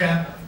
Дубка.